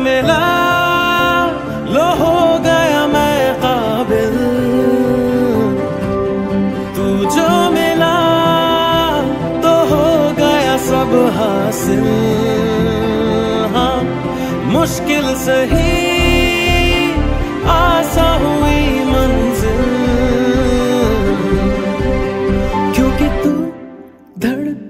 मिला, लो हो गया मैं काबिल। तू जो मिला तो हो गया सब हासिल। हाँ मुश्किल सही आसा हुई मंजिल। क्योंकि तू धड़कन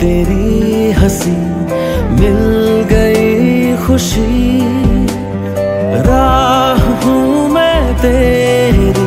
तेरी हँसी मिल गई खुशी। राह हूँ मैं तेरी।